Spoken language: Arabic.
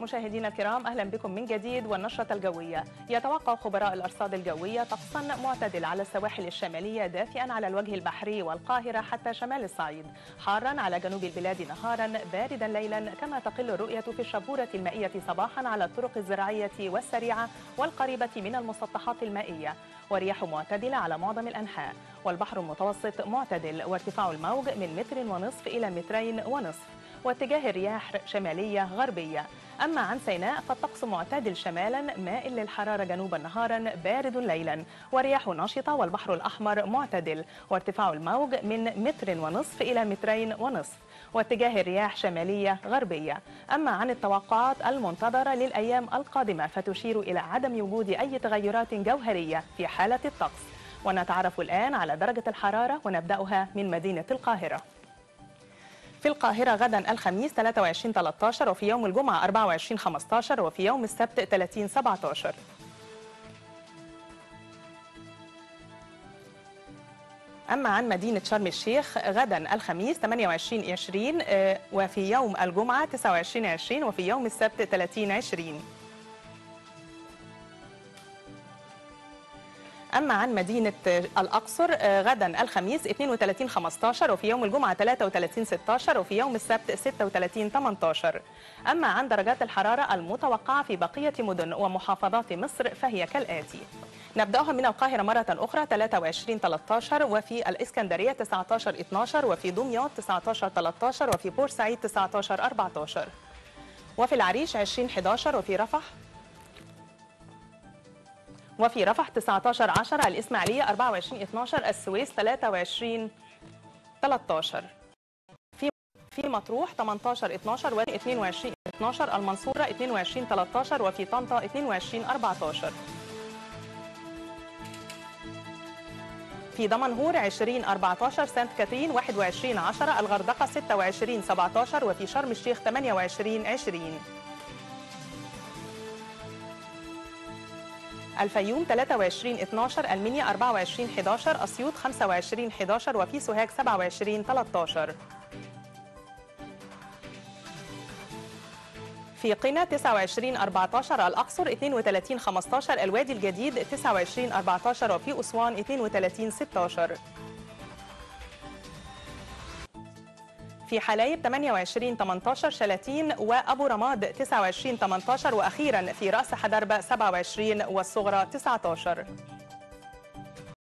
مشاهدينا الكرام أهلا بكم من جديد والنشرة الجوية. يتوقع خبراء الأرصاد الجوية طقسا معتدل على السواحل الشمالية دافئا على الوجه البحري والقاهرة حتى شمال الصعيد حارا على جنوب البلاد نهارا باردا ليلا كما تقل الرؤية في الشبورة المائية صباحا على الطرق الزراعية والسريعة والقريبة من المسطحات المائية. ورياح معتدلة على معظم الأنحاء. والبحر المتوسط معتدل وارتفاع الموج من متر ونصف إلى مترين ونصف. واتجاه الرياح شمالية غربية. أما عن سيناء فالطقس معتدل شمالا مائل للحرارة جنوبا نهارا بارد ليلا. ورياح نشطة والبحر الأحمر معتدل. وارتفاع الموج من متر ونصف إلى مترين ونصف. واتجاه الرياح شمالية غربية. أما عن التوقعات المنتظرة للأيام القادمة فتشير إلى عدم وجود أي تغيرات جوهرية في حالة الطقس. ونتعرف الآن على درجة الحرارة ونبدأها من مدينة القاهرة. في القاهرة غدا الخميس 23 13 وفي يوم الجمعة 24 15 وفي يوم السبت 30 17 أما عن مدينة شرم الشيخ غدا الخميس 28 20 وفي يوم الجمعة 29 20 وفي يوم السبت 30 20 أما عن مدينة الأقصر غدا الخميس 32 15 وفي يوم الجمعة 33 16 وفي يوم السبت 36 18 أما عن درجات الحرارة المتوقعة في بقية مدن ومحافظات مصر فهي كالآتي. نبدأها من القاهرة مرة أخرى 23 13 وفي الإسكندرية 19 12 وفي دمياط 19 13 وفي بورسعيد 19 14 وفي العريش 20 11 وفي رفح وفي رفح 19 10 الإسماعيلية 24 12 السويس 23 13 في في مطروح 18 12 و 22 12 المنصورة 22 13 وفي طنطا 22 14 في دمنهور 20 14 سانت كاترين 21 10 الغردقة 26 17 وفي شرم الشيخ 28 20 الفيوم 23 12 المنيا 24 11 أسيوط 25 11 وفي سوهاج 27 13 في قنا 29 14 الأقصر 32 15 الوادي الجديد 29 14 وفي أسوان 32 16 في حلايب 28 18 شلاتين وأبو رماد 29 18 وأخيرا في رأس حدربة 27 والصغرى 19